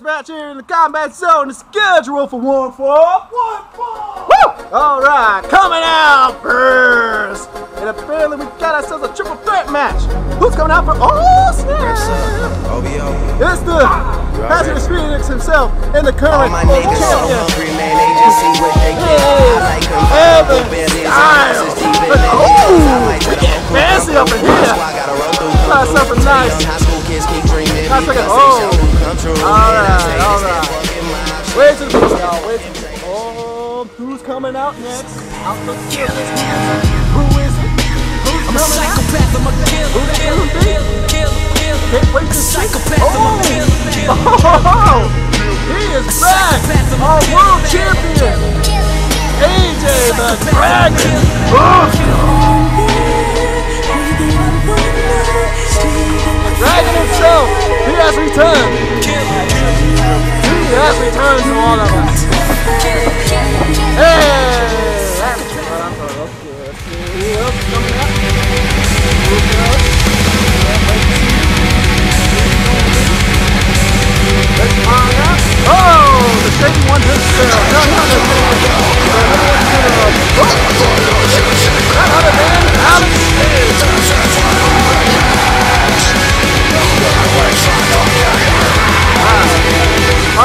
This match here in the combat zone is scheduled for one fall. One fall. Woo! All right, coming out first. And apparently we got ourselves a triple threat match. Who's coming out for? Oh snap! OVO. It's the Hazardous Phoenix himself and the All current my world niggas so hungry, man, they just see what they get. I like them Evan fucking bare legs and Styles. houses deep in the Ooh, hills. I like we to get fuck fancy up in here. So I gotta roll through, Try come through. something Tell nice. Last second. Oh. Alright, alright. Way to the beach, y'all. Way to the beach. Oh, who's coming out next? Out the Who is it? Who's I'm coming a psychopath, out? I'm a killer. Who that who's this? Can't wait to see. Psychopath, oh. I'm a oh. killer. Oh, he is back. Our world champion. AJ the Dragon. Oh. Dragon himself, he has returned. He has returned to all of us. Oh, the shaking one himself. No, no, no, no, no. Oh, that other man, Alex.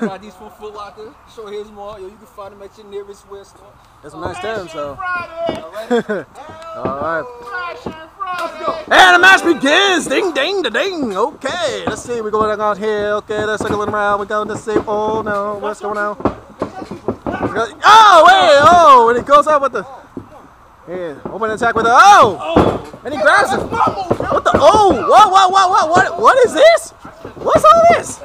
I got these from Foot Locker. Show here's more. Yo, you can find them at your nearest wear store. That's some nice terms, so. Alright. And the match begins! Ding, ding, da, ding! Okay, let's see, we're going on here. Okay, let's circle it around. We're going to see. Oh no, what's going on? Oh, wait! Oh, and he goes out with the. Yeah, open attack with the. Oh! And he grabs. What the? Oh! Whoa, whoa, whoa, whoa! What, what is this? What's all this?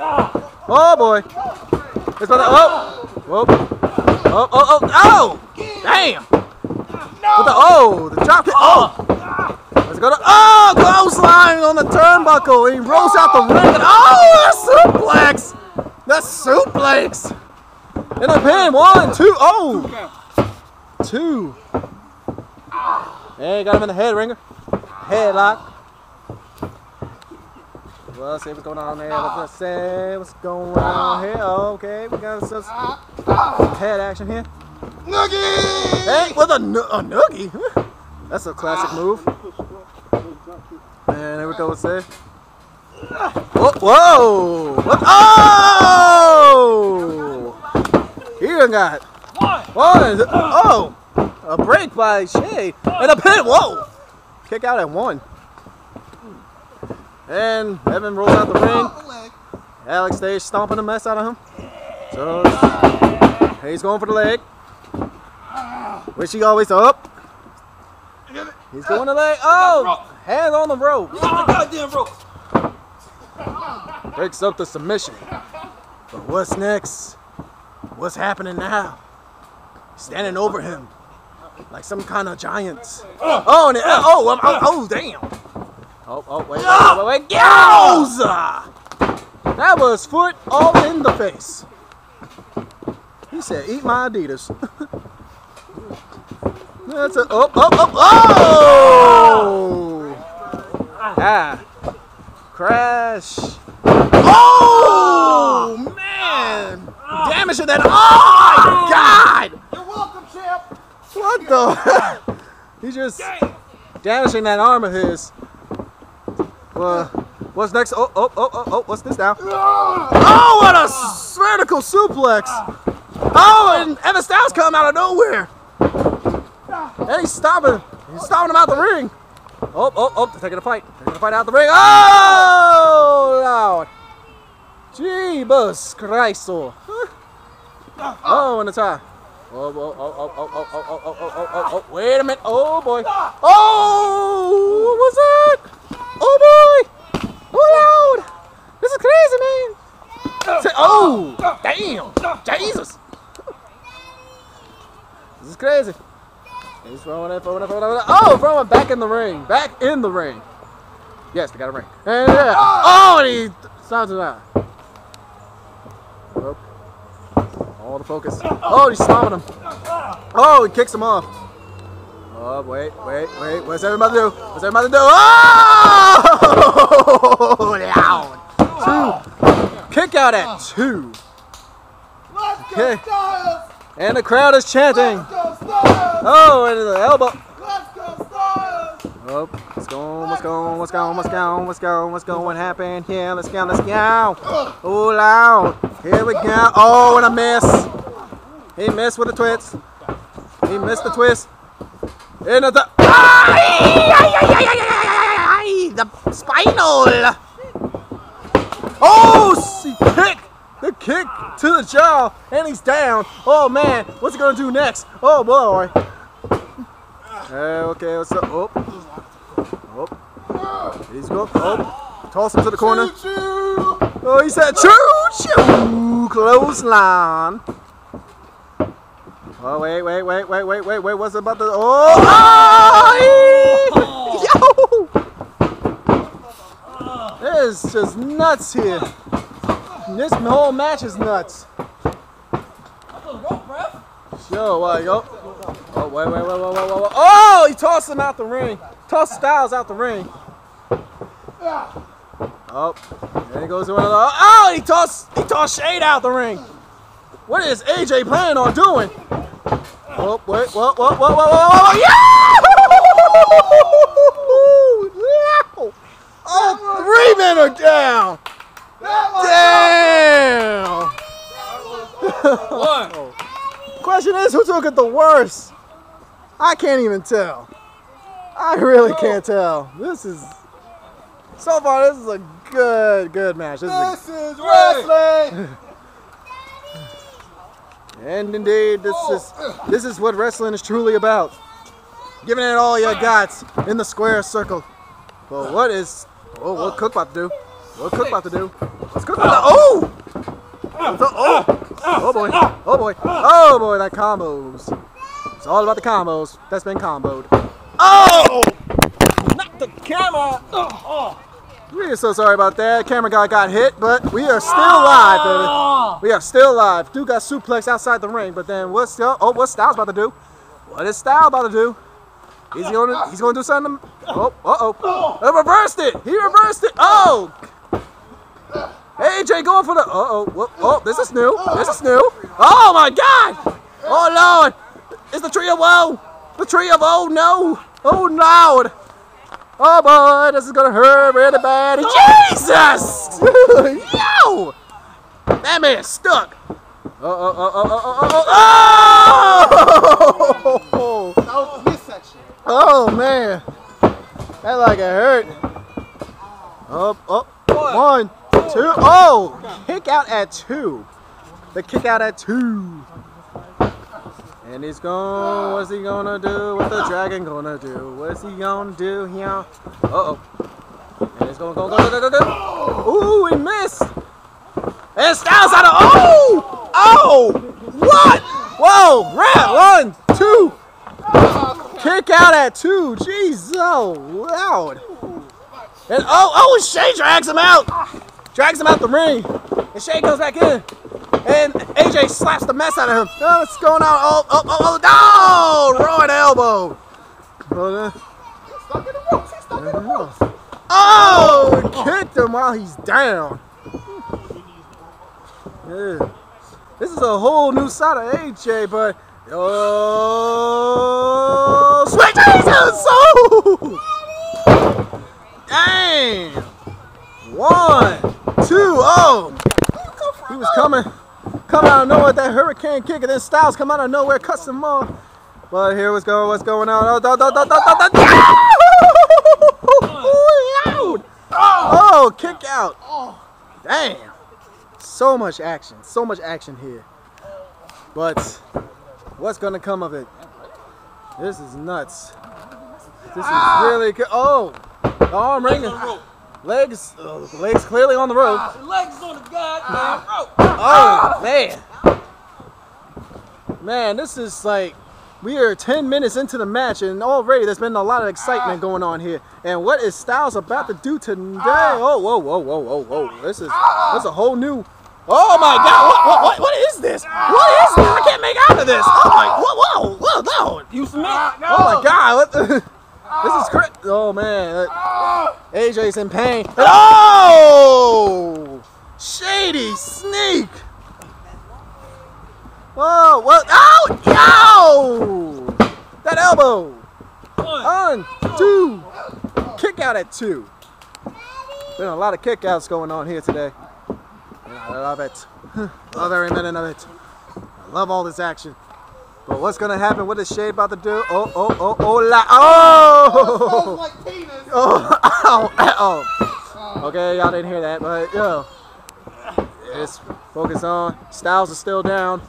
Oh boy. It's about to. Oh! Whoa. Oh, oh, oh, oh! Damn! With the, oh, the kick. Oh! Let's go to, oh, clothesline on the turnbuckle. He rolls out the ring and, oh, the suplex! The suplex! In the pin, one, two, oh! Two. Hey, got him in the head ringer. Headlock. Well, let's see what's going on there. Let's see what's going on here. Okay, we got some head action here. Noogie! Hey, with a, nu- a noogie. That's a classic move. And here we go. What's there? Whoa! Whoa! What? Oh! He done got one. Oh! A break by Shay and a pin. Whoa! Kick out at one. And Evan rolls out the ring. Alex stays stomping the mess out of him. So he's going for the leg. Which he always up. He's going to leg. Oh! Hands on the rope. Goddamn rope. Breaks up the submission. But what's next? What's happening now? Standing over him. Like some kind of giant. Oh, and it, oh, oh, oh, oh, damn. Oh, oh, wait, wait, ah! wait, wait. Yowza! Ah! That was foot all in the face. He said, eat my Adidas. That's a, oh, oh, oh, oh! Ah! ah. Crash. Oh, man! Damage to that. Oh, my God! You're welcome, champ. What the? he just damaging that arm of his. Well, what's next? Oh, oh, oh, oh, oh, what's this now? Oh, what a vertical suplex! Oh, and Evan Styles come out of nowhere. And he's stopping, he's stopping him out the ring. Oh, oh, oh, they're taking a fight. They're taking a fight out the ring. Oh, Lord. Jeebus Christ. Oh, and the tie. Oh, oh, oh, oh, oh, oh, oh, oh, oh, oh, oh, oh, wait a minute. Oh, boy. Oh, what was that? Oh, boy. Oh, Lord. This is crazy, man. Oh, damn. Jesus. This is crazy. He's throwing it, throwing it, throwing it. Oh, throwing it back in the ring. Back in the ring. Yes, we got a ring. And yeah. Oh, and he sounds it out. All the focus. Oh, he's slamming him. Oh, he kicks him off. Oh, wait, wait, wait. What's everybody do? What's everybody do? Oh! Loud. Two. Kick out at two. Okay. And the crowd is chanting. Oh, and the elbow. Oh, what's going, what's going, what's going, what's going, what's going, what's going, what happened here? Let's go, let's go. Oh, loud. Here we go. Oh, and a miss. He missed with the twist. He missed the twist. And the. Ay, the spinal. Oh, see, kick. The kick to the jaw, and he's down. Oh man, what's he gonna do next? Oh boy. Hey, okay, what's up? Oh, oh, he's going. Oh, toss him to the corner. Oh, he said choo choo, clothesline. Oh wait, wait, wait, wait, wait, wait, wait. What's about the? Oh, oh, yo! This is just nuts here. This whole match is nuts. Yo, yo. Oh, wait, wait, wait, wait, wait, wait, wait. Oh, he tossed him out the ring. Tossed Styles out the ring. Oh, there he goes to another. Oh, he tossed, he tossed Shade out the ring. What is AJ planning on doing? Oh, wait, whoa, whoa, whoa, whoa, whoa, whoa, yeah! Oh, three men are down. Damn. One. Question is, who took it the worst? I can't even tell. I really can't tell. This is so far. This is a good, good match. This is a, is wrestling. and indeed, this oh. is this is what wrestling is truly about. Giving it all you got in the square circle. But what is? Oh, what Cook about to do? What Cook about to do? What's Cook about to? Oh! Oh! Oh boy! Oh boy! Oh boy! That combos. It's all about the combos. That's been comboed. Oh! Not the camera. Oh. We are so sorry about that. Camera guy got hit, but we are still live, baby. We are still live. Dude got suplex outside the ring, but then what's oh what's Styles about to do? What is Styles about to do? He's gonna he's gonna do something. Oh uh oh. He reversed it. He reversed it. Oh. AJ going for the. Uh oh. Whoop, Oh, this is new. This is new. Oh my God. Oh Lord. It's the tree of woe. The tree of oh no. Oh Lord. Oh boy, this is gonna hurt really bad. Jesus! Yo! That man is stuck. Uh, uh, uh, oh, oh, oh, oh, oh, oh, oh, oh. Oh man, that like it hurt. Up, up, one, two. Oh, kick out at two. The kick out at two. And he's going. What's he gonna do? What the dragon gonna do? What's he gonna do here? Uh oh. And he's gonna go, go, go, go, go, go. Ooh, he missed. And Styles out of. Oh! Oh! What? Whoa! Rat, one, two. Kick out at two. Jeez, so loud. And oh, oh, Shay drags him out. Drags him out the ring. And Shay goes back in. And AJ slaps the mess out of him. Oh, what's going on? Oh, oh, oh, oh, no! Right elbow. Uh, oh, kicked him while he's down. Yeah. This is a whole new side of AJ, but oh, sweet Jesus! Oh, dang! One, two, oh, he was coming, coming out of nowhere that hurricane kick, and then Styles come out of nowhere, cuts him off. But here what's going, what's going on? Oh, da, da, da, da, da, da. Oh, kick out! Damn! So much action, so much action here. But what's gonna come of it? This is nuts. This is really good. Oh, the arm wringing. Legs, uh, legs clearly on the rope. Ah, legs on the goddamn ah. rope. Oh ah. man, man, this is like We are 10 minutes into the match, and already there's been a lot of excitement going on here. And what is Styles about to do today? Oh, whoa, whoa, whoa, whoa, whoa! This is that's a whole new. Oh my God! What, what, what, what is this? What is this? I can't make out of this. Oh my! Whoa, whoa, whoa, no! You Smith. Oh my God! What the? This is oh. crazy. Oh man! AJ's oh. in pain. Oh. oh! Shady sneak. Whoa! What? Oh! Yo! That elbow. One, two. Kick out at two. Been a lot of kickouts going on here today. And I love it. love every minute of it. I love all this action. But what's gonna happen? What is Shade about to do? Oh, oh, oh, oh, la, oh! Oh, ow, ow. Okay, y'all didn't hear that, but yo, it's focus on. Styles is still down.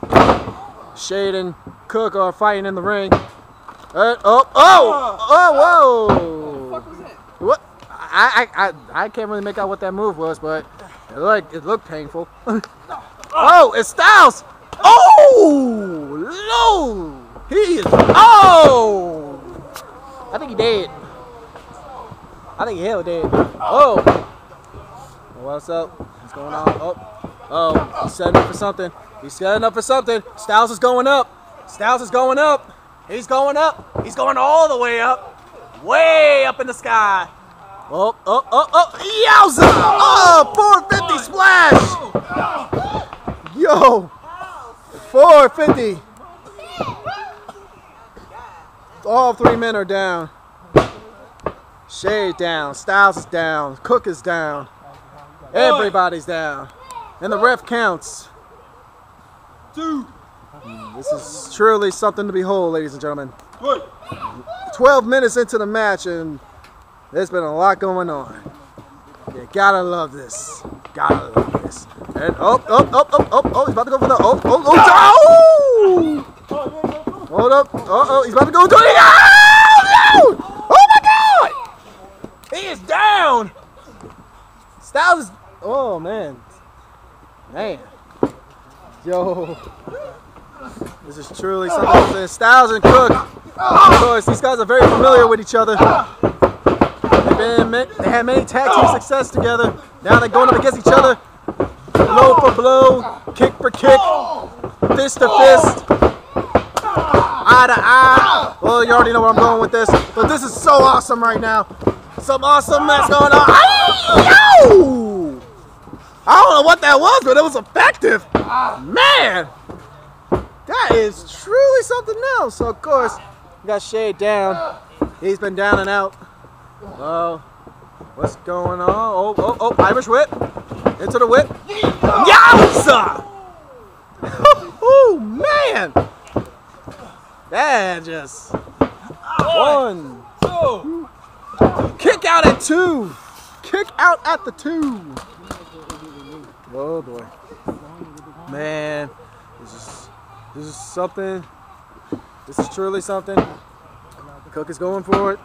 Shade and Cook are fighting in the ring. Uh, oh, oh, oh, whoa! What was that? What? I, I, I, I can't really make out what that move was, but it looked, it looked painful. oh, it's Styles! Oh, no! He is. Oh! I think he dead. I think he hell dead. Oh! What's up? What's going on? Oh, oh, he's setting up for something. He's setting up for something. Styles is going up. Styles is going up. He's going up. He's going all the way up. Way up in the sky. Oh, oh, oh, oh, yowza! Oh, 450 splash! Yo, 450. All three men are down. Shade down. Styles is down. Cook is down. Everybody's down. And the ref counts. Dude. This is truly something to behold, ladies and gentlemen. 12 minutes into the match, and there's been a lot going on. You gotta love this. Gotta love this. And oh, oh, oh, oh, oh, oh, he's about to go for the oh, oh, oh, ah! oh! Hold up. Oh, oh, he's about to go to it. Oh, no! Oh my God! He is down. Styles is. Oh man. Man. Yo. This is truly something. Styles and Cook. Of course, these guys are very familiar with each other. They had many tag team success together. Now they're going up against each other. Blow for blow, kick for kick, fist to fist, eye to eye. Well, you already know where I'm going with this. But this is so awesome right now. Some awesome mess going on. I don't know what that was, but it was effective. Man! That is truly something else. So of course, we got Shade down. He's been down and out. Oh, what's going on? Oh, oh, oh, Irish whip. Into the whip. Yowza! Oh, man! That just. One. Two. Kick out at two. Kick out at the two. Oh, boy. Man, this is, this is something. This is truly something. Cook is going for it.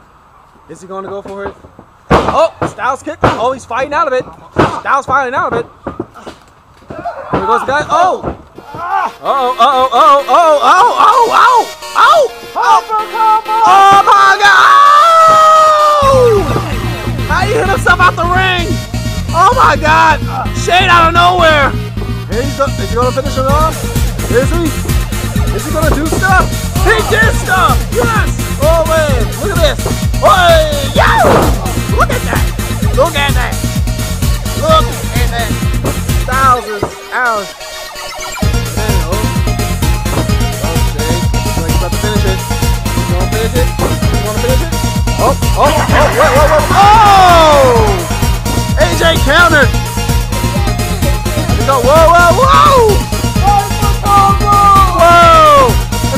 Is he going to go for it? Oh, Styles kick. Oh, he's fighting out of it. Styles fighting out of it. Here goes the guy. Oh! Uh oh, uh oh, oh, oh, oh, oh, oh, my god! Oh! How he hit himself out the ring! Oh my god! Shade out of nowhere! He's go- is he gonna finish it off? Is he? Is he gonna do stuff? He did stuff! Yes! Oh man, look at this! Oh, yo! Look at that! Look at that! Look at that! Is out. Man, oh. Oh, he's about to finish it. He's gonna finish it. He's gonna finish it. Oh, oh, oh, wait, wait, wait. Oh! oh! AJ countered. Whoa, whoa, whoa!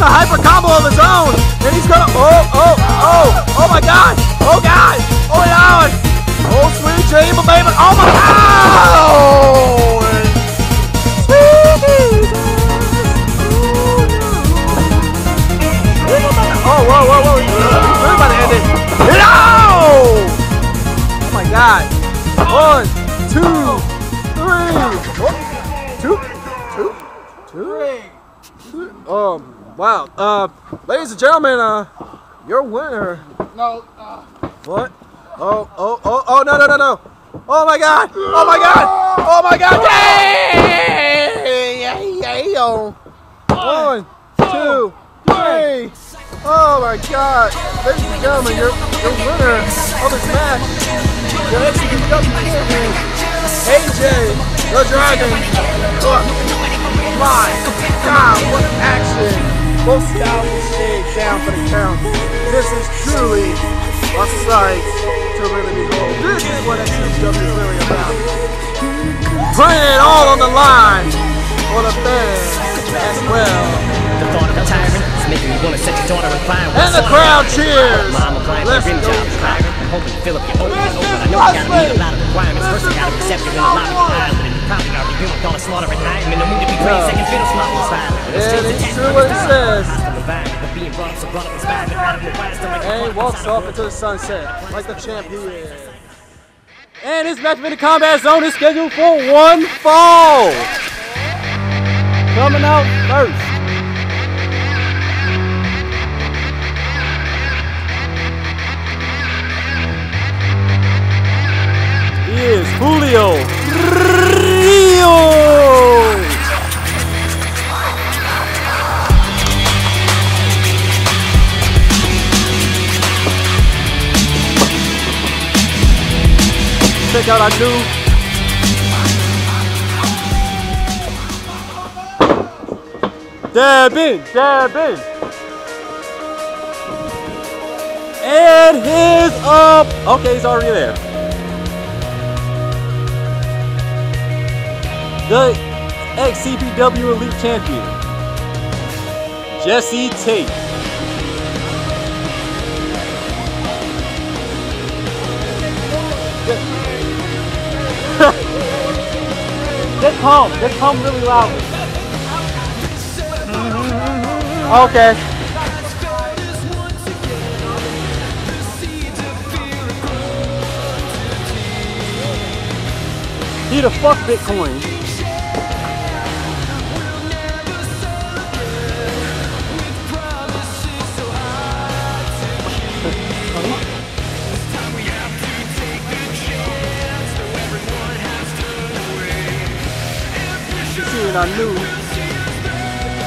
A hyper combo of his own. And he's gonna. Oh, oh, oh! Oh my God! Oh God! Oh Lord! Oh sweet dream, baby! Oh my God! Oh, whoa, whoa, whoa! We're about to end it. No! Oh my God! One, two, three. Oh, two, two, two. Um, wow. Uh, Ladies and gentlemen, uh, your winner. No, uh, What? Oh, oh, oh, oh, no, no, no, no. Oh my god! Oh my god! Oh my god! Yay! Yay! Yay! Oh. One, two, three. Oh my god! Ladies and gentlemen, your, your winner of this match, your XCW champion, AJ the Dragon. Oh, my god, what action! Both styles will shake down for the count. This is truly a sight to really behold. This is what XCW is really about. Putting it all on the line for the fans as well. The thought of retiring is making me want to set your daughter and climb. And the crowd cheers. Mama crying for go. job. Tiring. Hoping to fill up your over. I know you gotta meet a lot of requirements. Wise, don't make And he walks off into the sunset like the champ he is. And his match in the combat zone is scheduled for one fall. Coming out first. He is Julio Rio. Check out our new Dab in, dab in. And he's up. Okay, he's already there. The XCPW Elite Champion, Jesse Tate. Just hum, just hum really loudly. Okay. He the fuck Bitcoin. You see in our new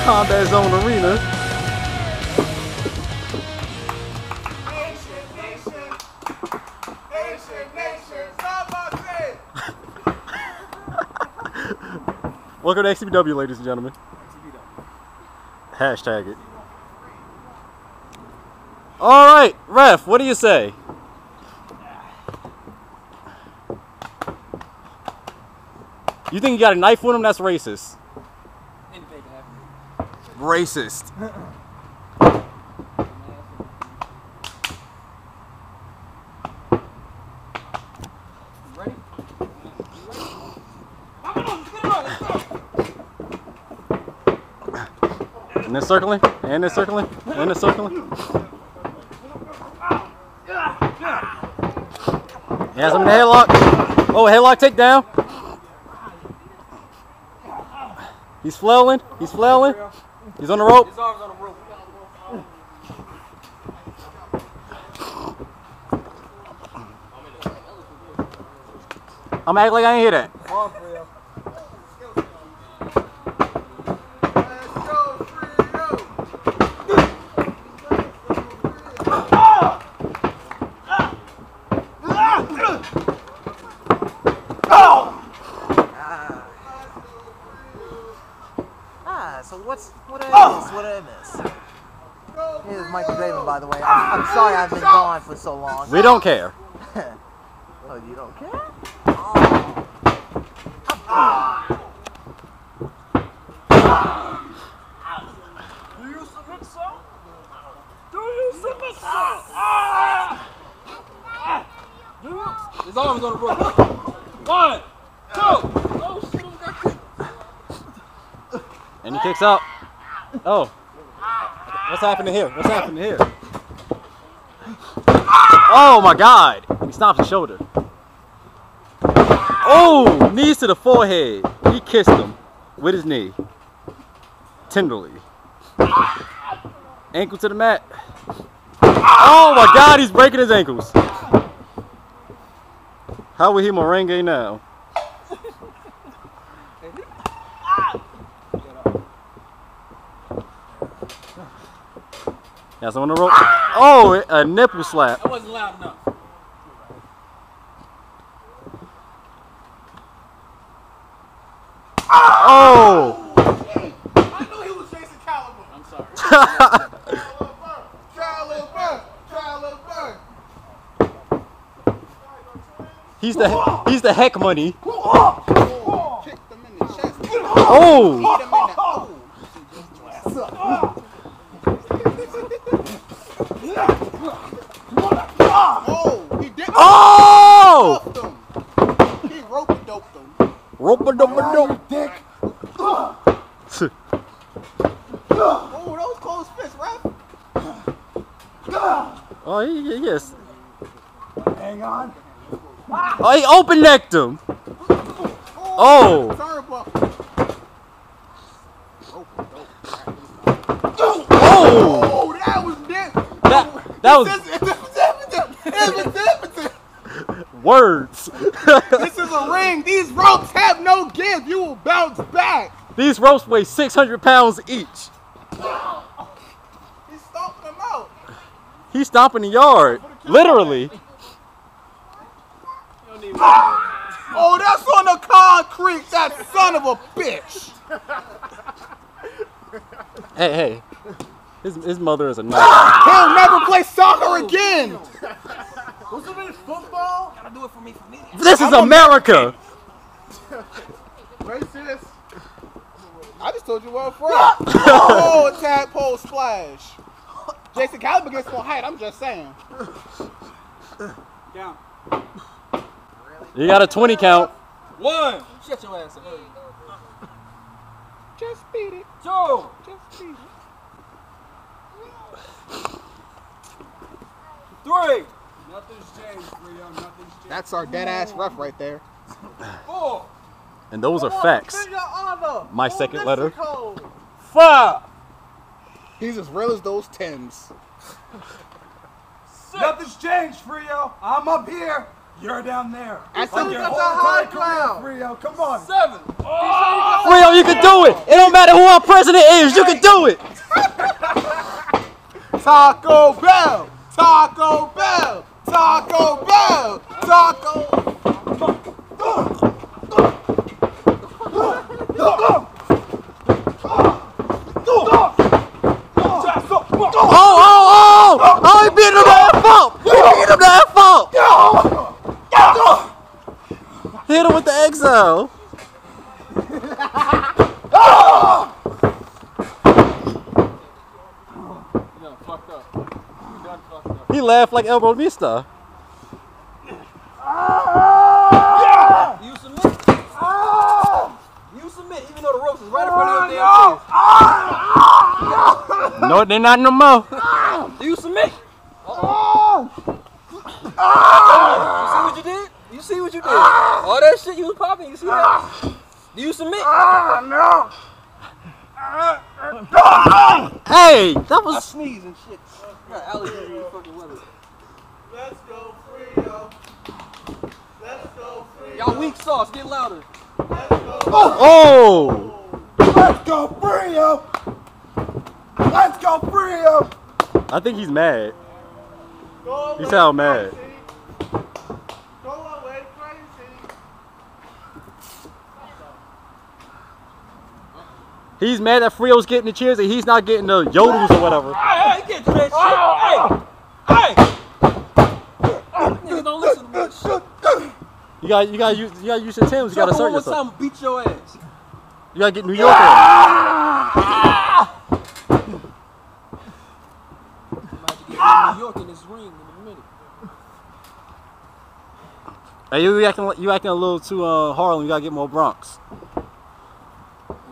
Combat Zone Arena. Welcome to XCW, ladies and gentlemen. Hashtag it. All right, ref, what do you say? You think you got a knife with him? That's racist. anything can happen. Racist. Ready? You ready? Come on, let's get it on, let's go. And then circling, and then circling, and then circling. He has him in the headlock. Oh, headlock takedown. He's flailing. He's flailing. He's on the rope. His arms on the rope. I'm acting like I ain't hear that. Come on, Frio. Ah, so what's what did I miss? What did I miss? This is Michael Draven, by the way. I'm, I'm sorry I've been gone for so long. We don't care. Oh, you don't care? Do you submit so? Do you submit so? His arms on the rope. One, two. Oh, shit, got kicked. And he kicks out. Oh. What's happening here? What's happening here? Oh my god. He stops his shoulder. Oh, knees to the forehead. He kissed him with his knee. Tenderly. Ankle to the mat. Oh my God, he's breaking his ankles. How will he merengue now? That's on the rope. Oh, a nipple slap. That wasn't loud enough. Oh! I knew he was Jason Caliber. I'm sorry. Try a little burn. Try a little burn. he's the he's the heck money. Kicked him in the. Oh! Beat him in the oh. He did. Oh! Doped him. Rope doped him. Rope a dope a dope. Dick. Oh, those close fists, ref. Oh, he, he yes. Hang on. Oh, he open necked him. Oh. Turnbuckle. Oh! Oh, that was dick. That that was This, this, this, this, this, words. this is a ring. These ropes have no give. You will bounce back. These ropes weigh 600 pounds each. He stomped them out. He's stomping the yard, literally. Oh, that's on the concrete. That son of a bitch. Hey, hey. His, his mother is a nut. He'll never play soccer again. Wasn't it football? Gotta do it for me, for me. This is America. Racist. I just told you where I'm from. oh, tadpole splash. Jason Caliber gets full height. I'm just saying. Down. You got a 20 count. One. Shut your ass up. Just beat it. Two. Just beat it. Three. Nothing's changed, Rio. Nothing's changed. That's our dead ass ref right there. Four. And those are facts. My second letter. Five. He's as real as those Timbs. Nothing's changed, Frio. I'm up here. You're down there. I said Like we your got whole the high entire career, ground. Frio. Come on. Seven. Oh. Rio, you can do it. It don't matter who our president is. You can do it. Taco Bell. Taco Bell. Taco Bell. Taco. Hit him with the exile. You done fucked up. You done fucked up. He laughed like El Bromista. You submit. You submit, even though the ropes is right in front of your damn face. No, they're not no more. Do you submit? Uh-oh. You see what you did? You see what you did? All that shit you was popping, you see that? Do you submit? No. Hey, that I was. sneeze and shit. I got allergies in the fucking weather. Let's go Frio. Let's go Frio. Y'all weak sauce, get louder. Oh! Let's go, Frio. Let's go, Frio. I think he's mad. Go You away, sound mad. crazy. Go away, crazy. He's mad that Frio's getting the cheers and he's not getting the yodels or whatever. Hey, hey, get to that shit. Hey, hey. Niggas don't listen to me. You got, you got, use, you got to use your Timbs. You got to assert yourself. time, beat your ass. You got to get New York. in. I'm about to get New York in this ring in a minute. Hey, you acting, you acting a little too uh, Harlem. You got to get more Bronx. You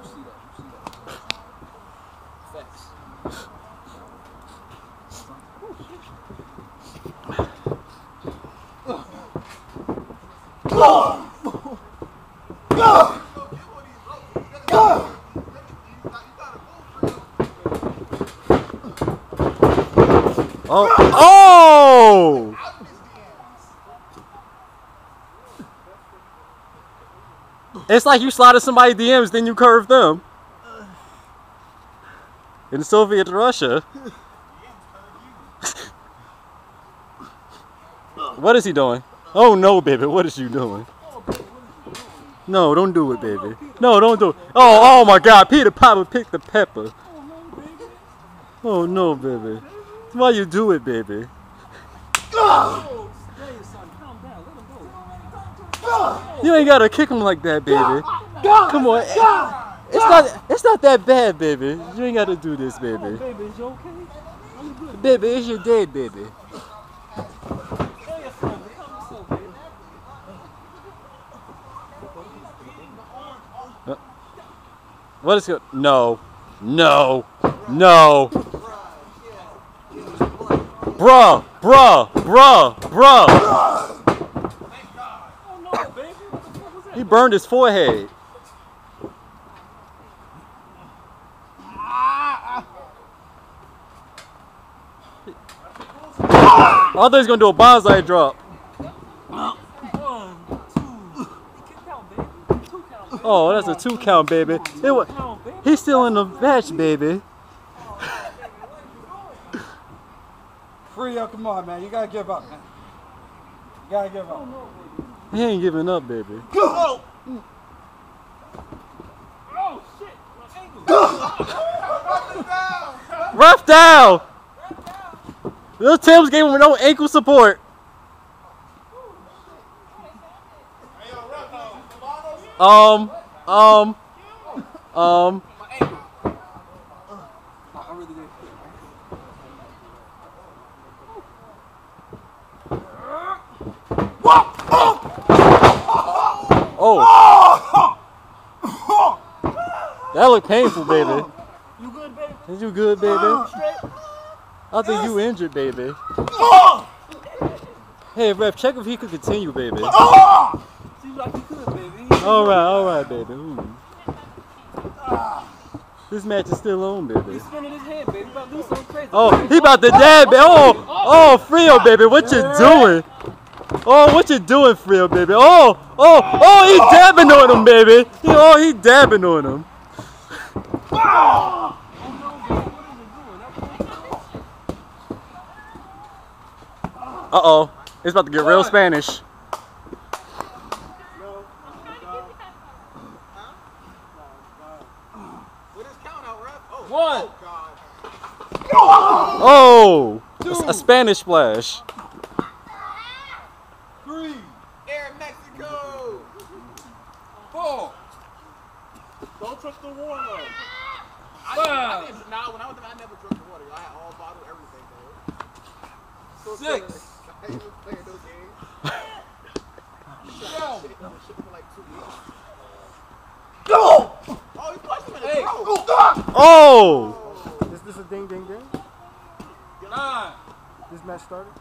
see that? You see that? Facts. Oh! Oh! It's like you slotted somebody DMs, then you curve them. In Soviet Russia. what is he doing? Oh no, baby, what is you doing? No, don't do it, baby. No, don't do it. Oh, oh my God, Peter Piper picked the pepper. Oh no, baby. Why you do it, baby? You ain't gotta kick him like that, baby. Come on. It's not. It's not that bad, baby. You ain't gotta do this, baby. Baby, is you okay? Dad, baby. Tell your friend, become yourself, baby. What is it? No. No. No. Bruh. Bruh. Bruh. Bruh. He burned his forehead. I thought he was gonna do a banzai drop. One, two. He kicked out, baby. Two count, baby. Oh, that's a two count, baby. It wa- Count, baby. he's still in the match, baby. Frio, come on, man. You gotta give up, man. You gotta give up. He ain't giving up, baby. Oh shit, my ankle. Rough down. Little Timbs gave him no ankle support. Um, um, um. I really. Oh. That looked painful, baby. You good, baby? Is you good, baby? I think you injured, baby. Hey, ref, check if he could continue, baby. Seems like you could, baby. All right, all right, baby. Ooh. This match is still on, baby. He's spinning his head, baby. About to do something crazy. Oh, he about to dab, baby. Oh, oh, Frio, baby, what you doing? Oh, what you doing, Frio, baby? Oh, oh, oh, he dabbing on him, baby. He, oh, he dabbing on him. Uh oh, it's about to get real Spanish. What is count out, ref? Oh, One. God. Oh, a, a Spanish splash. Three, Air Mexico. four, Don't trust the water. I, didn't- I didn't, nah, when I was there, I never drank the water. I had all bottle, everything, though. So six, I ain't even playing those games. seven, Shit, that shit for like two weeks. Oh, he punched him in the Hey. throat. Oh, Is this a ding ding ding? Get on. This match started?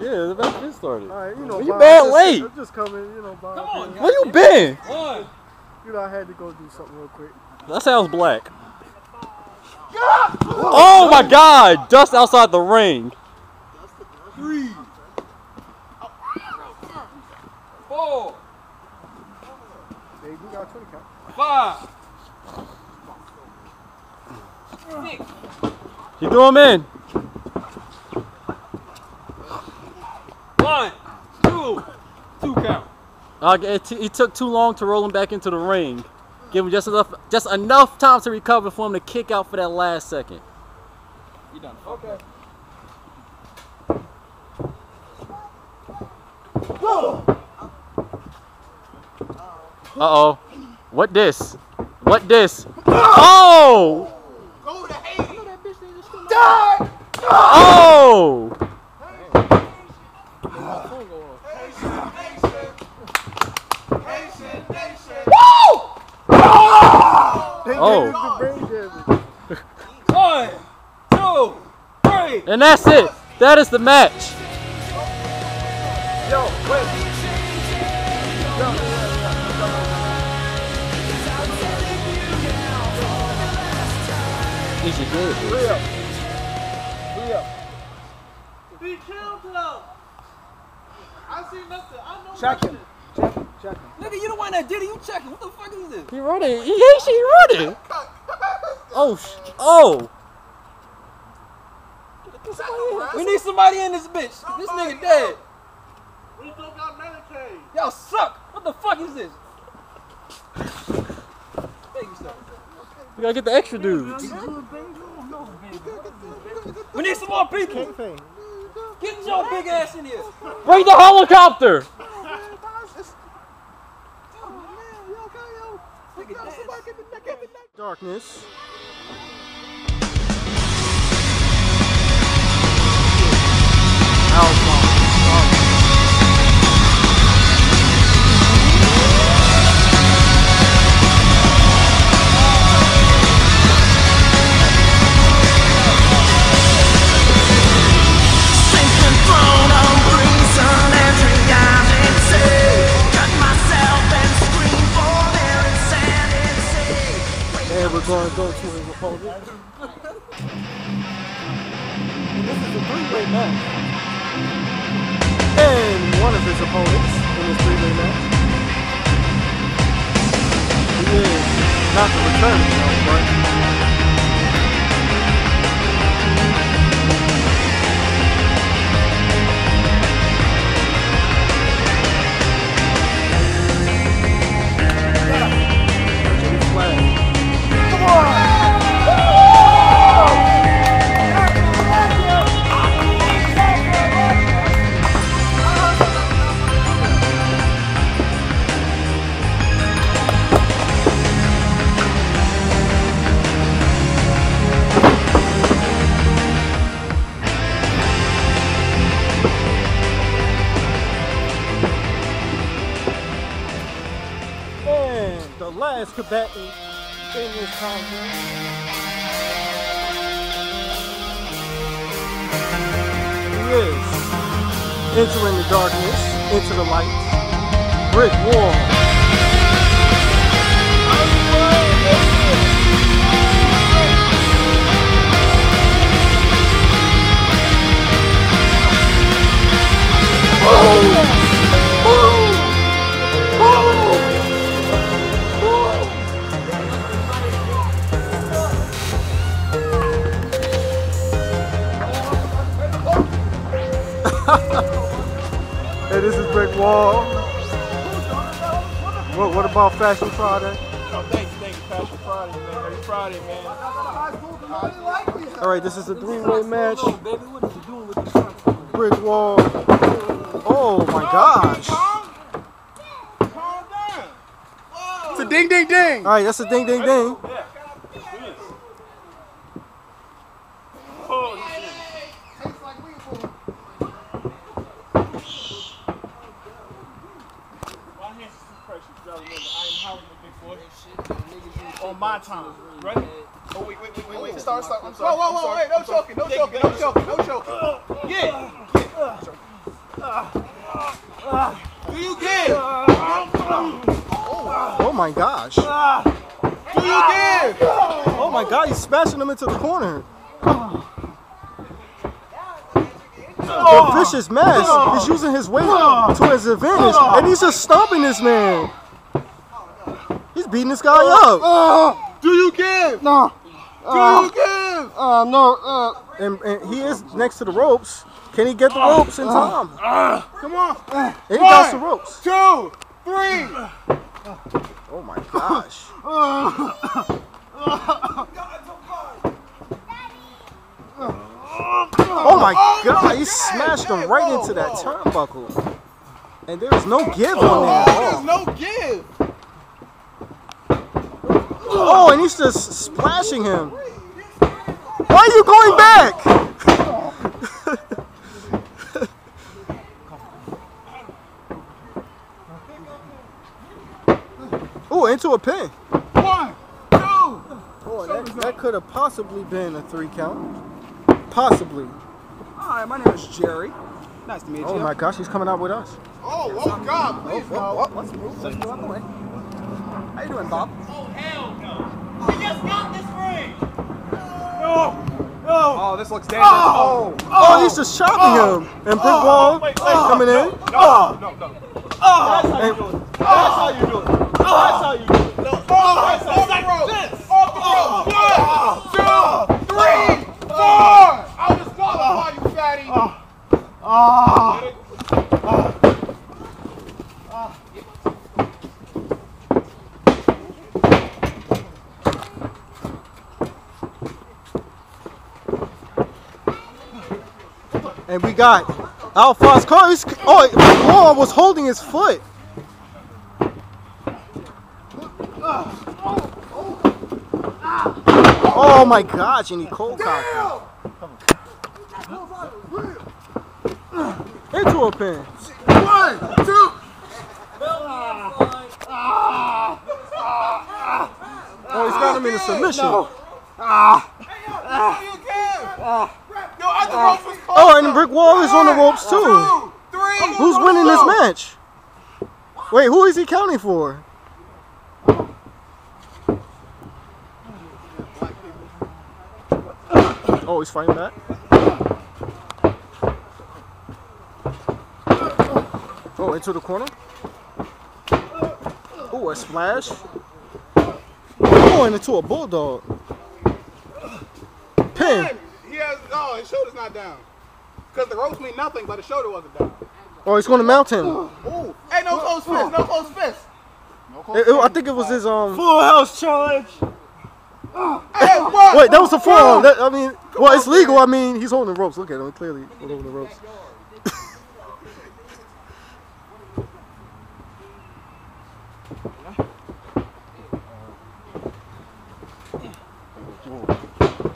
yeah, the match been started. All right, you know. Well, you Bob, bad just- late. I'm just coming, you know, Bob. Come on, Where you been? One. You know, I had to go do something real quick. That sounds black. Oh my God! Dust outside the ring. Three. Four. Hey, we got a 20 count. Five. Six. You threw him in. One. Two. Two count. Uh, it, it took too long to roll him back into the ring. Give him just enough, just enough time to recover for him to kick out for that last second. You done. Okay. Uh oh. What this? What this? Oh! Go to Haiti. Oh! Oh. The brain damage. One. Two. Three. And that's it. That is the match. Yo, wait. Easy good. Free up. Free up. He killed him. I see nothing. I know Check him. Check him. Check him. Nigga, you the one that did it. You checking. What the fuck is this? He running. He ain't she running. Oh, sh- oh. We need somebody in this bitch. This nigga dead. We don't got Medicaid. Y'all suck. What the fuck is this? Thank you, sir. We gotta get the extra dudes. We need some more people. Get your big ass in here. Bring the helicopter. Darkness. Going to go to his opponent. And this is a three-way match. And one of his opponents in this three-way match. He is not the return, though, but combatant in this contest. He is entering the darkness, into the light. Brick wall. Oh, Hey, this is Brick Wall. What, what about Fashion Friday? Oh, thank you, thank you. Passion Friday, man. Every Friday, man. All right, this is a three-way match. Baby, what is you doing with this shot? Brick Wall. Oh my gosh! Calm, calm down. It's a ding, ding, ding. All right, that's a ding, ding, ding. My hands is too precious. You gotta remember, I am Howard the big boy. On my time. Ready? Oh, wait, wait, wait, wait, wait. Oh. Start, start. I'm sorry. Whoa, whoa, whoa, wait. No choking, no choking, no choking, no choking. Yeah. Do you give? Oh, oh my gosh! Do you give? Oh my God! He's smashing him into the corner. The vicious mask is using his weight to his advantage, and he's just stomping this man. Beating this guy up. Uh, uh, do you give? No. Do uh, you give? Uh, no. Uh, And, and he is next to the ropes. Can he get the ropes in time? Come on. And he got the ropes. Two, three. Oh my gosh. Oh my oh, god, he smashed him right into that turnbuckle. And there's no give oh, on there at There's no give. Oh, and he's just splashing him. Why are you going back? Oh, into a pin. One, two. Oh, that, that could have possibly been a three count. Possibly. hi, my name is Jerry. Nice to meet oh you. Oh my gosh, he's coming out with us. Oh, oh God, please Oh, no. oh, let's move. Let's go out the way. How you doing, Bob? Oh, hell no, We just got this ring. No. No. Oh, this looks dangerous. Oh, Oh, oh, oh he's just chopping oh. him. And Brick Wall coming in. no, no, no. And- That's how you do it. That's how you do it. Oh, off the rope. Off the rope. One, two, three, four. I'll disqualify you, fatty. And we got Alphonse Curtis. Oh, Brick was holding his foot. Oh my gosh, and he cold cocked. Into a pin. One, two. Oh, he's got him in a submission. Ah. Ah. Yo, I the ropes was close. Oh, and Brick Wall is on the ropes too. Who's winning this match? Wait, who is he counting for? Oh, he's fighting back. Oh, into the corner. Oh, a splash. Oh, and into a bulldog. Pin. He oh, his shoulder's not down. Because the ropes mean nothing, but his shoulder wasn't down. Oh, he's going to mount him. Ooh. Hey, no close fist, no close fist. No close It- it- I think it was his um. Full house challenge. Hey, what? Wait, that was a forearm. That, I mean, well, it's legal. I mean, he's holding the ropes. Look at him. Clearly holding the ropes.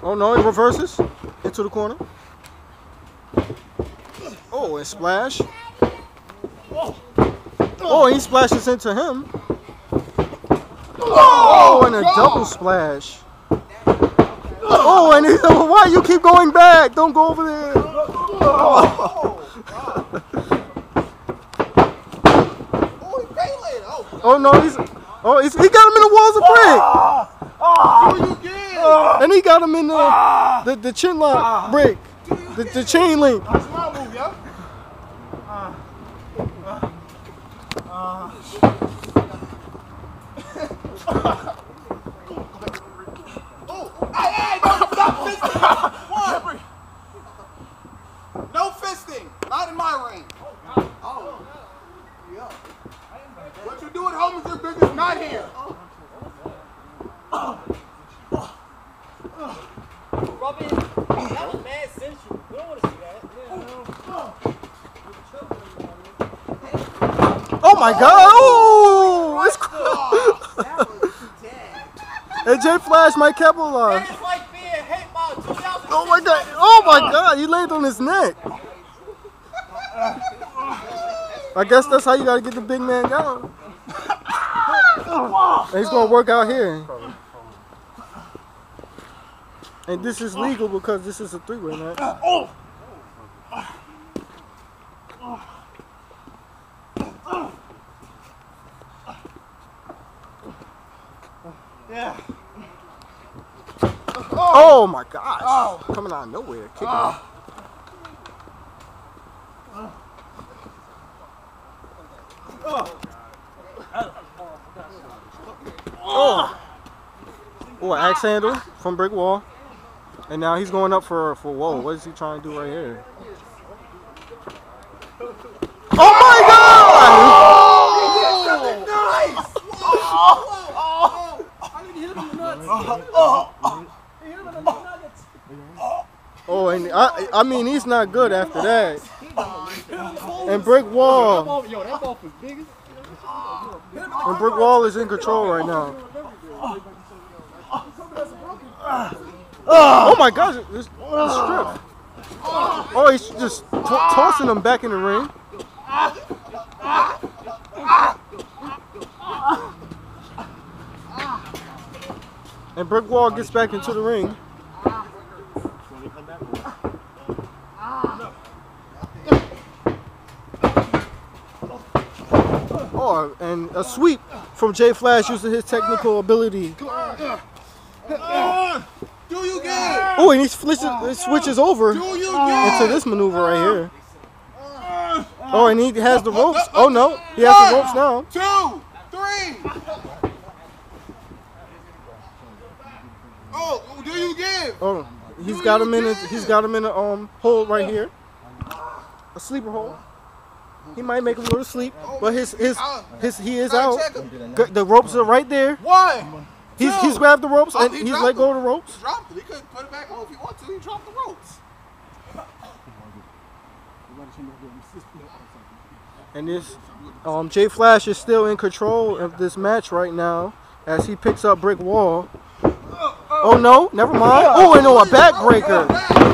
oh no, it reverses into the corner. Oh, and splash. Oh, he splashes into him. Oh, and a double splash. Oh, and he, why you keep going back? Don't go over there. Oh. Oh, Oh no, he's oh he's, he got him in the walls of brick, ah! Ah! Do you get? and he got him in the ah. the, the chin lock brick, the, the chain link. Small move, yo. Oh, hey, hey, no, stop fisting. One. No fisting. Not in my ring. Oh. Yeah. What you do at home is your business, not here. Robin, that was mad sensual. We don't want to see that. Oh my God! Oh, it's cool. Jay Flash might capitalize. It's like being hit by 2000. Oh my God! Oh my God! He laid on his neck. I guess that's how you gotta get the big man down. And he's gonna work out here. And this is legal because this is a three-way match. Oh Oh my gosh! Oh. Coming out of nowhere, kicking. Oh. him. Oh. Oh, an axe handle from Brick Wall. And now he's going up for, for whoa, what is he trying to do right here? Oh my god! Oh, and I, I I mean, he's not good after that. And Brick Wall. And Brick Wall is in control right now. Oh my gosh, this, this strip. Oh, he's just to- tossing him back in the ring. And Brick Wall gets back into the ring. Oh, and a sweep from Jay Flash using his technical ability. Do you get? Oh, and he switches, he switches over into this maneuver right here. Oh, and he has the ropes. Oh no, he has the ropes now. Two, three. Oh, do you give? Oh, he's got him in. A, he's got him in a um hole right here, a sleeper hold. He might make him go to sleep, but his his his he is out. The ropes are right there. One. He's he's grabbed the ropes Oh, and he he's let go of the ropes. He dropped it. He couldn't put it back on if he wanted to. He dropped the ropes. And this um Jay Flash is still in control of this match right now as he picks up brick wall. Oh no, never mind. Oh, and oh, a backbreaker.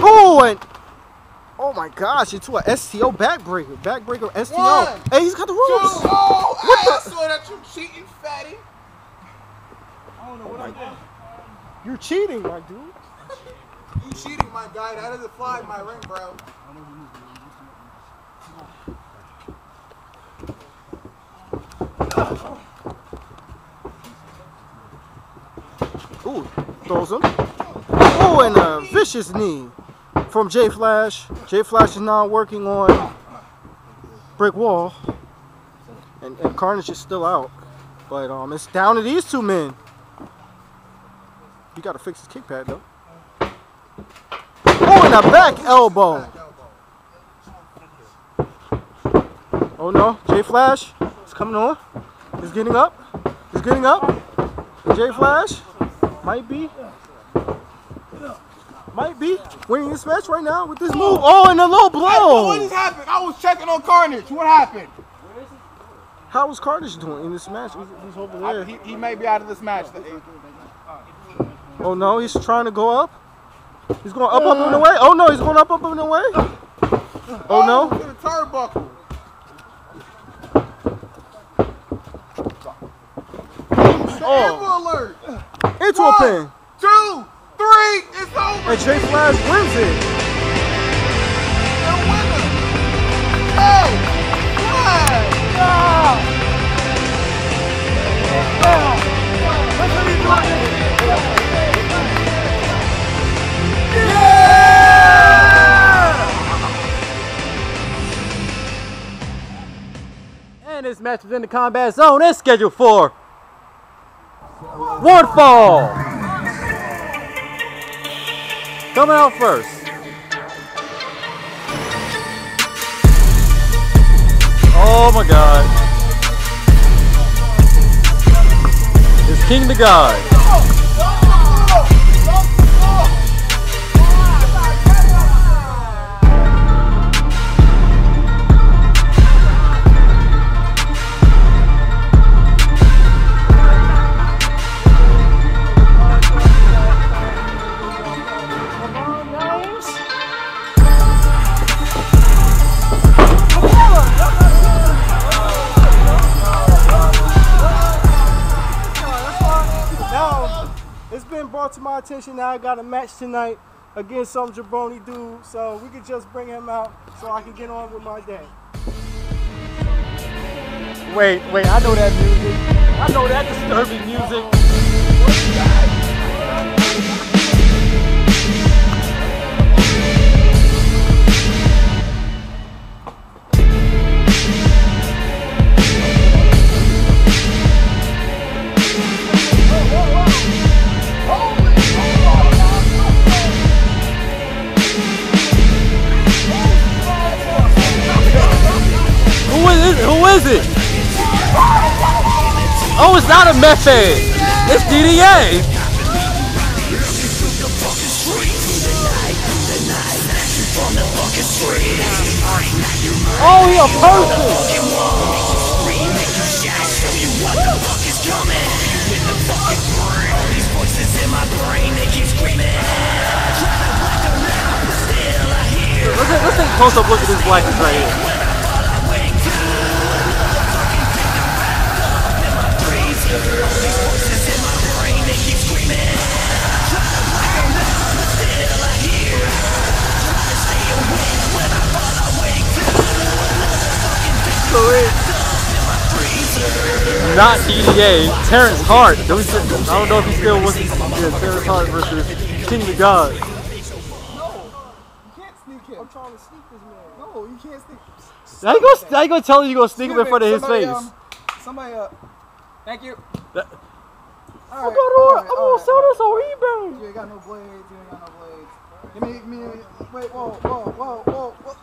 Oh, and oh my gosh, into a STO backbreaker, backbreaker STO. One. Hey, he's got the Two. ropes. Oh, What I the- saw that you cheating, fatty. You're cheating, my dude. You cheating, my guy. That doesn't fly in my ring, bro. Ooh, throws him. Oh, and a vicious knee from Jay Flash. Jay Flash is now working on brick wall, and, and Carnage is still out. But um, it's down to these two men. You gotta fix his kick pad though. Oh, and a back elbow. Oh no, J Flash is coming on. He's getting up. He's getting up. J Flash might be might be winning this match right now with this move. Oh, and a low What just blow. happened? I was checking on Carnage. What happened? How was Carnage doing in this match? He's, over I- there. he, he may be out of this match. Oh no, he's trying to go up. He's going up, up, and away. Oh no, he's going up, up, and away. Oh no. Oh, to the turnbuckle. Oh, Amber alert. into a pin. Two, three. It's over. And Jay Flash wins it. The winner. Hey, Flash. And this match within the combat zone is scheduled for one fall. Coming out first. Oh my god. It's King the God. Brought to my attention now I got a match tonight against some jabroni dude, so we could just bring him out so I can get on with my day. Wait, wait, I know that music. I know that disturbing music. It's not a method. It's DDA. Oh, he a person. Let's, take a close up look at this blackness right here. Not DDA, Terrence Hart. Do we still- I don't know if he still was. Yeah, Terrence Hart versus King the God. You can't sneak him. I'm trying to sneak this man. No, you can't sneak. How you gonna, how you gonna tell him you gonna sneak him in front of his Somebody, face? um, somebody, uh, thank you. That- All right, all right, all right. this on eBay. You ain't got no blades. You ain't got no blades. Give me, give me. Wait, whoa, whoa, whoa, whoa, whoa,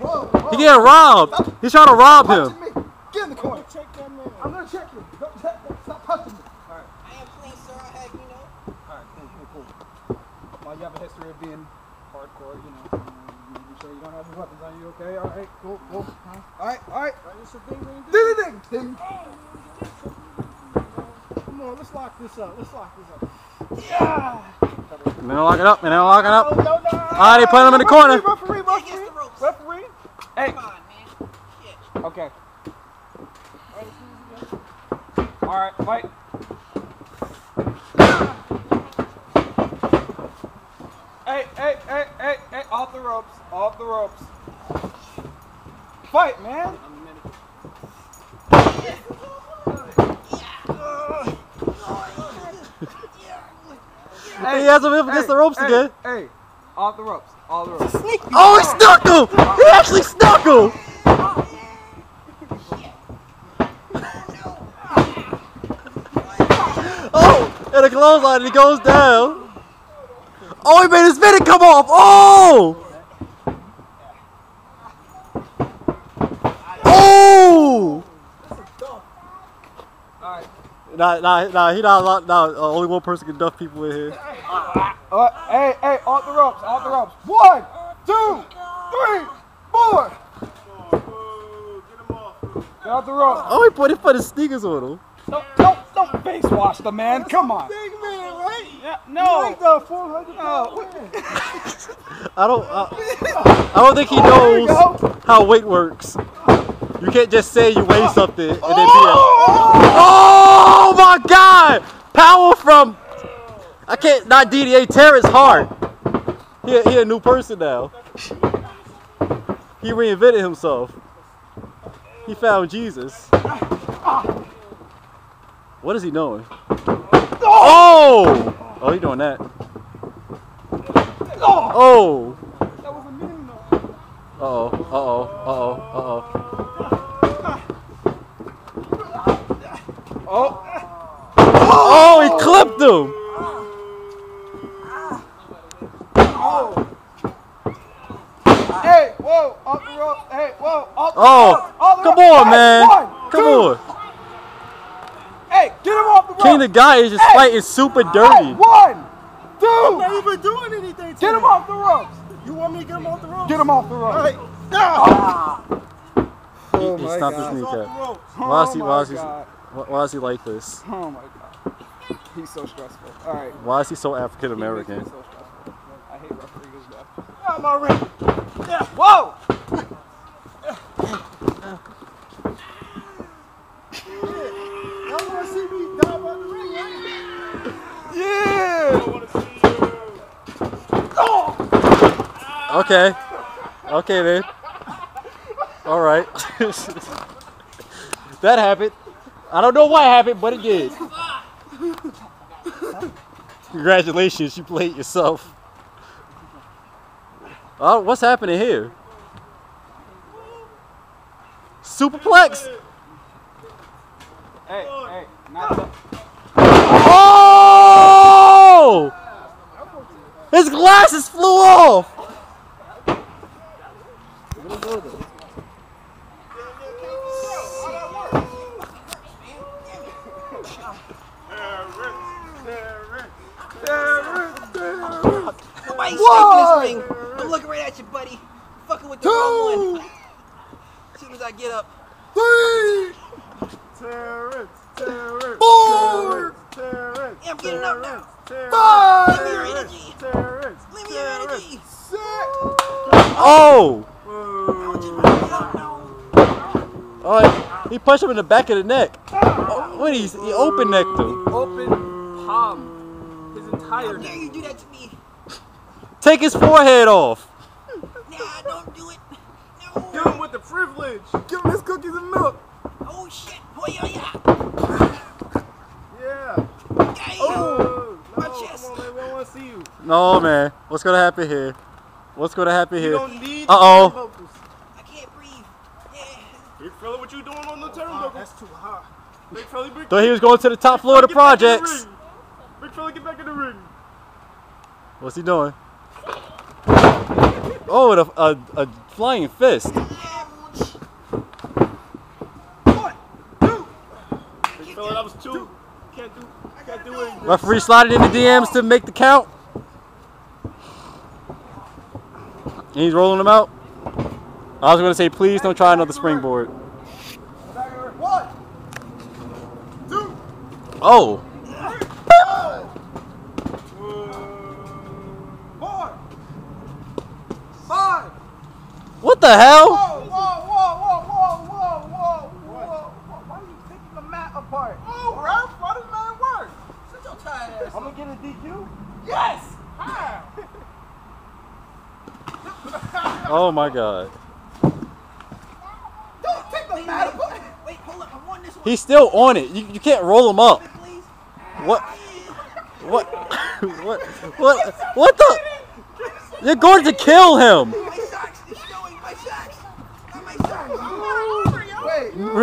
whoa, whoa. He getting robbed. He's trying to rob him. Me. Get in the corner. Check that man. I'm gonna check you. Don't, stop touching me. All right. I am clean, sir. I have, you know. All right, cool, cool, cool. Well, you have a history of being hardcore, you know. um, Making sure you don't have any weapons on you, okay? All right, cool, cool. All right, all right. Ding, ding, ding, ding. Come on, let's lock this up. Let's lock this up. Yeah. Man, lock it up. Man, lock it up. No, no, no. All right, they put him in the corner. Referee, referee, Against the referee. Hey. Come on, man. Shit. Okay. All right, fight. Hey, hey, hey, hey, hey, off the ropes, off the ropes. Fight, man. He has him up against the ropes hey, again. Hey, off the ropes, off the ropes. Oh, he snuck him. He actually snuck him. Oh, and a clothesline, he goes down. Oh, he made his minute come off. Oh! Oh! Nah, nah, nah, he not nah, uh, only one person can duff people in here. Uh, hey, hey, off the ropes, off the ropes. One, two, three, four. Get off the ropes. Oh, he put, he put his sneakers on him. Don't, don't, don't face wash the man. Come on. Big man, right? Yeah, no. Like the 400 no. I don't, uh, I don't think he knows go. how weight works. You can't just say you weigh something and then be a, Oh my God! Power from, I can't, not DDA, Terrence Hart. He, he a new person now. He reinvented himself. He found Jesus. What is he doing? Oh! Oh, he doing that. Oh! Uh-oh, uh-oh, uh-oh, uh-oh. Oh. Oh, he clipped him! Hey, whoa, off the rope. Hey, whoa, off the Oh, rope. Off the come rope. on, Hey, man. One, Come two. on. Hey, get him off the rope. King the guy is just Hey. fighting super Hey, dirty. one, two. I'm not even doing anything to Get him off the ropes. You want me to get him off the rope? Get him off the ropes. All right. He, he stopped his kneecap. ropes. Why is Oh he, oh why is he, why why is he like this? Oh my god. He's so stressful. All right. Why is he so African He makes me American? so stressful. I hate referees though. I'm already. Yeah. Whoa. Yeah. Okay. Okay, man. All right. that happened. I don't know why it happened, but it did. Congratulations, you played yourself. Oh, what's happening here? Superplex? Hey, hey. Oh! His glasses flew off. Why you shaking this ring? I'm looking right at you, buddy. Fucking with the wrong one. As soon as I get up. Three. Terrence. Terrence. Four. Terrence. Yeah, I'm getting up now. Five. Give me your energy. Terrence. Give me your energy. Six. Oh! I want you to get up now. Oh, he punched him in the back of the neck. Oh, what he, he open necked him. Open palm. His entire How dare you do that to me? Take his forehead off. Nah, don't do it. Give No. him with the privilege. Give him his cookies and milk. Oh shit. Oh yeah, yeah. Yeah. Yeah, Oh. My chest. Come on, man. We don't want to see you. No man. What's gonna happen here? What's gonna happen You here? don't need Uh-oh. the vocals. I can't breathe. Yeah. Big fella, what you doing on the turnbuckle? That's too hot. Big fella, big Thought he was going to the top floor of the get back in projects. Big fella, get back in the ring. What's he doing? Oh, and a, a, a flying fist. Big fella, that was two. Can't do, can't do anything. Referee slided in the DMs to make the count. And he's rolling them out. I was gonna say, please don't try another springboard. One, two, Oh, what the hell? Whoa, whoa, whoa, whoa, whoa, whoa, whoa. Why are you taking the mat apart? Oh, Ralph, why does man work? Sit your tired ass. I'm gonna get a DQ. Yes! How? Oh my god. Don't take the mat apart. wait, hold up. I want this one. He's still on it. You, you can't roll him up. What? What? what? What? What the? You're going to kill him. My socks. It's showing my socks. Not my socks. Wait. Remind the ref that there's a 20 count. Uh, what are you Back up. What are doing? you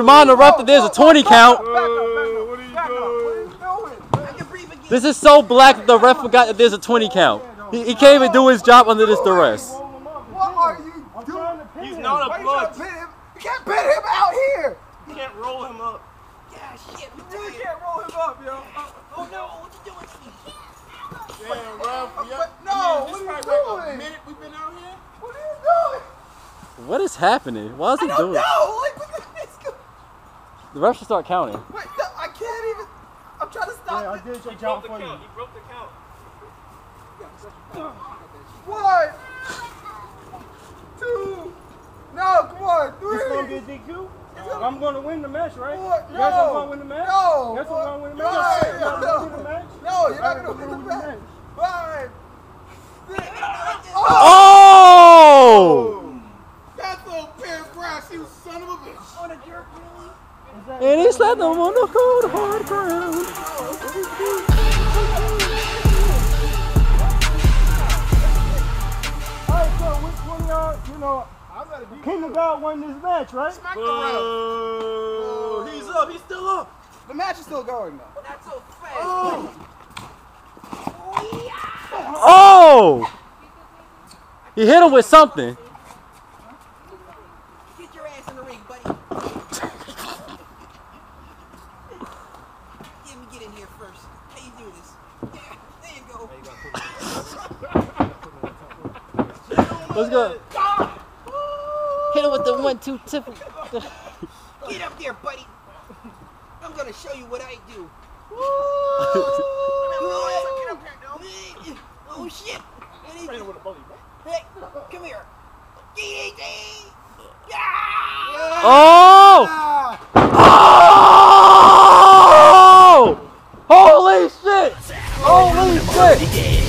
doing? I can breathe again. This is so black that the ref forgot that there's a 20 count. He, he can't even do his job under this duress. What are you doing? He's not a you blood. You can't pin him out here. You can't roll him up. Yeah, shit. I'm You tired. can't roll him up, yo. Oh, oh no, what you doing to me? Damn, Ralph. Yeah. But no, Man, what are you probably like a doing? minute we've been out here. What are you doing? What is happening? Why is he I don't doing? know. Like, what the heck's go- The ref should start counting. Wait, no, I can't even. I'm trying to stop Yeah, I it. did your job for you. He broke the count. One, two, no, come on, three. It's gonna be a DQ. I'm gonna win the match, right? Four, Yes, I'm no, gonna win the match. no, Yes, I'm gonna win the match. no, Yes, I'm no. gonna win the match. No, you're not gonna win the match. match. Five. six. Oh! That's old Pam Grass, you son of a bitch. On a jerk, really? And he slapped him on the cold hard ground. Alright, so which one of y'all, you know, King of God won this match, right? Smack the. Oh, He's up. He's still up. The match is still going though. Not so fast. Oh. oh! He hit him with something. Get your ass in the ring, buddy. Let me get in here first. How you do this? Yeah, there you go. Let's go. Hit him with the one, two, tip. Get up there, buddy. I'm gonna show you what I do. oh shit! What is it? Hey, come here. Yeah! Oh! Oh! Holy shit! Holy shit!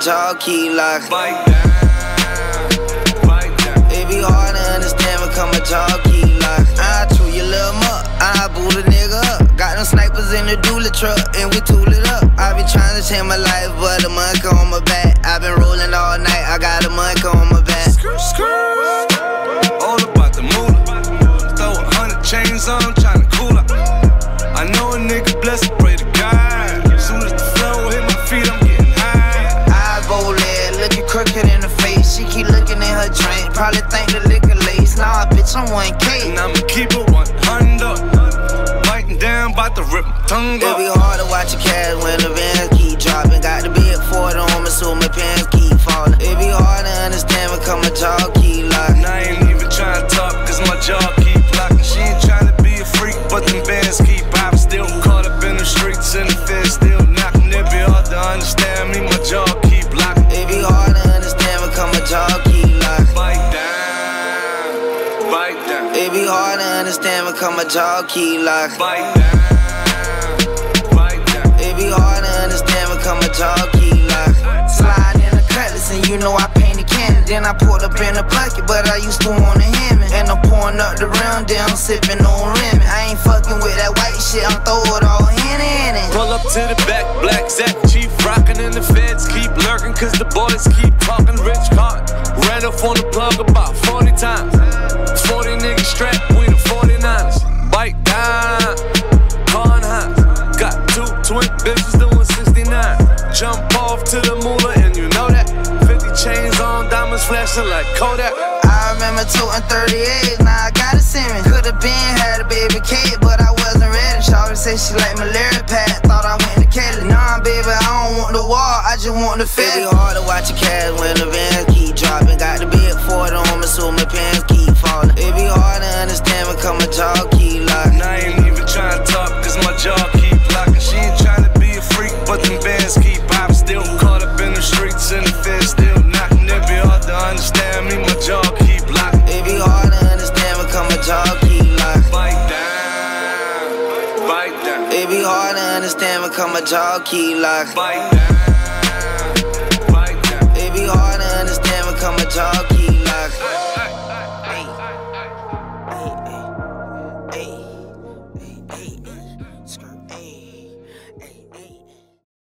when come keep locking. bite down. It be hard to understand when come a jaw keep locking. I chew your little muck, I boot a nigga up. Got them snipers in the dually truck, and we tool it up. I be trying to change my life, but a monk on my back. I been rolling all night, I got a monk on my back. 401k. And I'ma keep it 100. Biting down, about to rip my tongue up. It be hard to watch a cat when the van jaw keep bite down, bite down. It be hard to understand because my jaw keep. Slide in the cutlass and you know I painted cannon. Then I pulled up in the bucket, but I used to want a Hemi. And I'm pouring up the round, then I'm sipping on Remy. I ain't fucking with that white shit, I'm throw it all in in it. Pull up to the back, black Zach, chief rockin' and the feds keep lurking, cause the boys keep talking rich card. Ran up on the plug about 40 times. Flashing like Kodak. I remember toting 38, now I got a Simmons. Could've been had a baby Kate, but I wasn't ready. Shawty said she like malaria pad, thought I went to Kelly. Nah, baby, I don't want the wall, I just want the fit. It be hard to watch your cash when the vans my jaw keep locking. bite down, bite down. It be hard to understand because my jaw